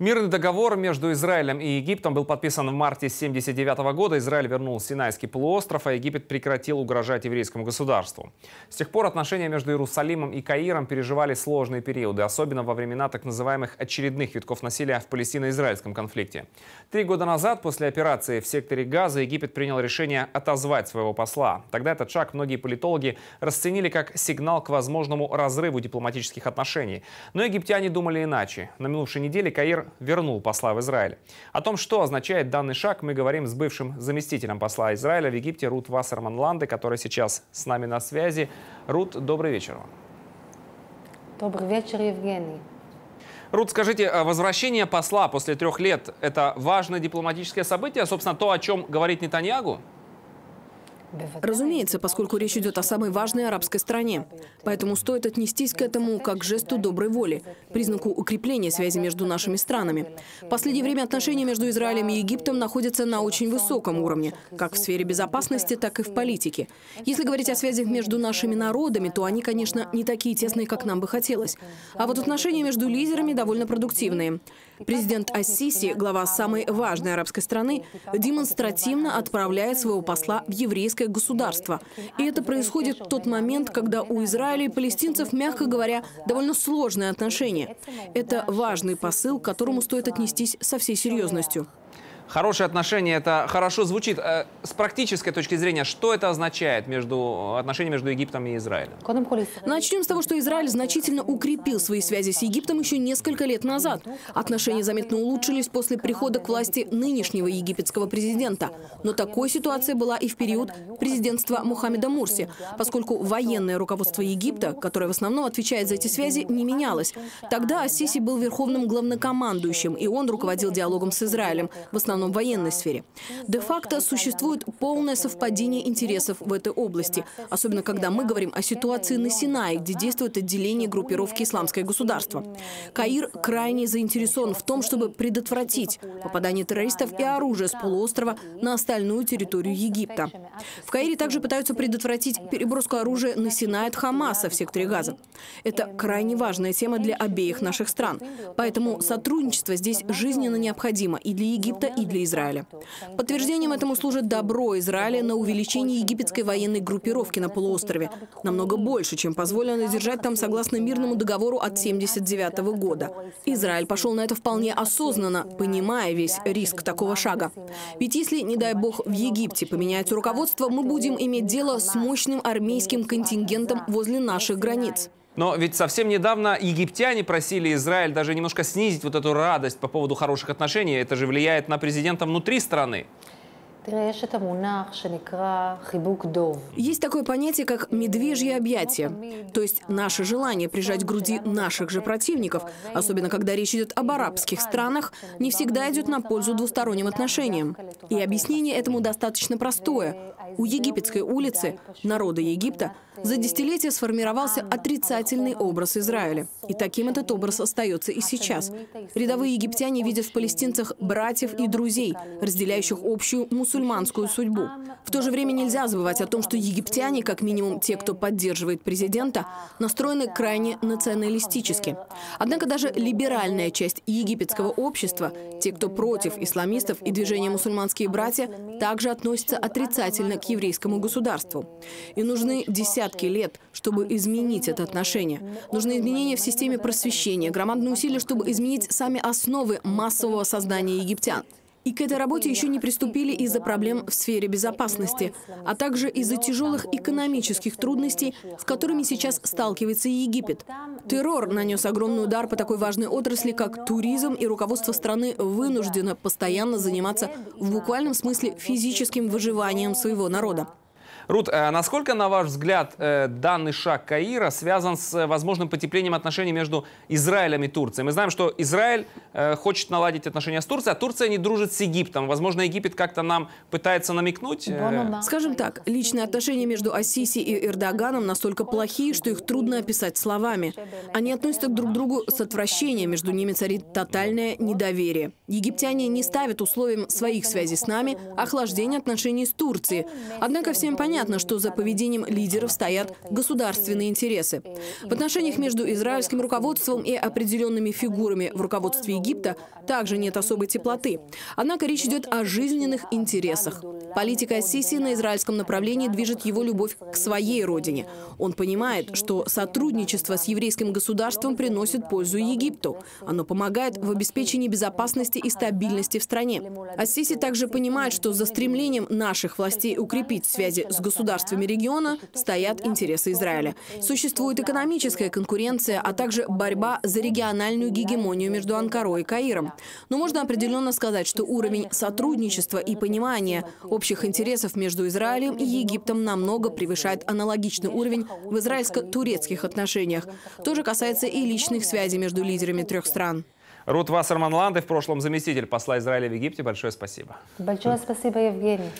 Мирный договор между Израилем и Египтом был подписан в марте 1979 года. Израиль вернул Синайский полуостров, а Египет прекратил угрожать еврейскому государству. С тех пор отношения между Иерусалимом и Каиром переживали сложные периоды, особенно во времена так называемых очередных витков насилия в палестино-израильском конфликте. Три года назад, после операции в секторе Газа, Египет принял решение отозвать своего посла. Тогда этот шаг многие политологи расценили как сигнал к возможному разрыву дипломатических отношений. Но египтяне думали иначе. На минувшей неделе Каир вернул посла в Израиль. О том, что означает данный шаг, мы говорим с бывшим заместителем посла Израиля в Египте Рут Вассерман Ланде, которая сейчас с нами на связи. Рут, добрый вечер Добрый вечер, Евгений. Рут, скажите, а возвращение посла после трех лет – это важное дипломатическое событие, собственно, то, о чем говорит Нетаньягу? Разумеется, поскольку речь идет о самой важной арабской стране. Поэтому стоит отнестись к этому как к жесту доброй воли, признаку укрепления связи между нашими странами. В последнее время отношения между Израилем и Египтом находятся на очень высоком уровне, как в сфере безопасности, так и в политике. Если говорить о связях между нашими народами, то они, конечно, не такие тесные, как нам бы хотелось. А вот отношения между лидерами довольно продуктивные. Президент Ассиси, глава самой важной арабской страны, демонстративно отправляет своего посла в еврейское еврейское государство. И это происходит в тот момент, когда у Израиля и палестинцев, мягко говоря, довольно сложные отношения. Это важный посыл, к которому стоит отнестись со всей серьезностью. Хорошие отношения, это хорошо звучит. Э, с практической точки зрения, что это означает между отношения между Египтом и Израилем? Начнем с того, что Израиль значительно укрепил свои связи с Египтом еще несколько лет назад. Отношения заметно улучшились после прихода к власти нынешнего египетского президента. Но такой ситуация была и в период президентства Мухаммеда Мурси, поскольку военное руководство Египта, которое в основном отвечает за эти связи, не менялось. Тогда Ассиси был верховным главнокомандующим, и он руководил диалогом с Израилем, в основном основном военной сфере. Де-факто существует полное совпадение интересов в этой области, особенно когда мы говорим о ситуации на Синае, где действует отделение группировки «Исламское государство». Каир крайне заинтересован в том, чтобы предотвратить попадание террористов и оружия с полуострова на остальную территорию Египта. В Каире также пытаются предотвратить переброску оружия на Синай от Хамаса в секторе Газа. Это крайне важная тема для обеих наших стран. Поэтому сотрудничество здесь жизненно необходимо и для Египта, и для Израиля. Подтверждением этому служит добро Израиля на увеличение египетской военной группировки на полуострове. Намного больше, чем позволено держать там согласно мирному договору от 1979 года. Израиль пошел на это вполне осознанно, понимая весь риск такого шага. Ведь если, не дай бог, в Египте поменяется руководство, мы будем иметь дело с мощным армейским контингентом возле наших границ. Но ведь совсем недавно египтяне просили Израиль даже немножко снизить вот эту радость по поводу хороших отношений. Это же влияет на президента внутри страны. Есть такое понятие, как медвежье объятие. То есть наше желание прижать к груди наших же противников, особенно когда речь идет об арабских странах, не всегда идет на пользу двусторонним отношениям. И объяснение этому достаточно простое. У египетской улицы, народа Египта, за десятилетия сформировался отрицательный образ Израиля. И таким этот образ остается и сейчас. Рядовые египтяне видят в палестинцах братьев и друзей, разделяющих общую мусульманскую судьбу. В то же время нельзя забывать о том, что египтяне, как минимум те, кто поддерживает президента, настроены крайне националистически. Однако даже либеральная часть египетского общества, те, кто против исламистов и движения «Мусульманские братья», также относятся отрицательно к еврейскому государству. И нужны десятки лет, чтобы изменить это отношение. Нужны изменения в системе просвещения, громадные усилия, чтобы изменить сами основы массового создания египтян. И к этой работе еще не приступили из-за проблем в сфере безопасности, а также из-за тяжелых экономических трудностей, с которыми сейчас сталкивается Египет. Террор нанес огромный удар по такой важной отрасли, как туризм, и руководство страны вынуждено постоянно заниматься в буквальном смысле физическим выживанием своего народа. Рут, э, насколько, на ваш взгляд, э, данный шаг Каира связан с э, возможным потеплением отношений между Израилем и Турцией? Мы знаем, что Израиль хочет наладить отношения с Турцией, а Турция не дружит с Египтом. Возможно, Египет как-то нам пытается намекнуть? Скажем так, личные отношения между Ассиси и Эрдоганом настолько плохие, что их трудно описать словами. Они относятся друг к другу с отвращением, между ними царит тотальное недоверие. Египтяне не ставят условием своих связей с нами охлаждение отношений с Турцией. Однако всем понятно, понятно, что за поведением лидеров стоят государственные интересы. В отношениях между израильским руководством и определенными фигурами в руководстве Египта также нет особой теплоты. Однако речь идет о жизненных интересах. Политика Сиси на израильском направлении движет его любовь к своей родине. Он понимает, что сотрудничество с еврейским государством приносит пользу Египту. Оно помогает в обеспечении безопасности и стабильности в стране. Ассиси также понимает, что за стремлением наших властей укрепить связи с государствами региона стоят интересы Израиля. Существует экономическая конкуренция, а также борьба за региональную гегемонию между Анкарой и Каиром. Но можно определенно сказать, что уровень сотрудничества и понимания общих интересов между Израилем и Египтом намного превышает аналогичный уровень в израильско-турецких отношениях. То же касается и личных связей между лидерами трех стран. Рут Вассерман Ланде, в прошлом заместитель посла Израиля в Египте. Большое спасибо. Большое спасибо, Евгений.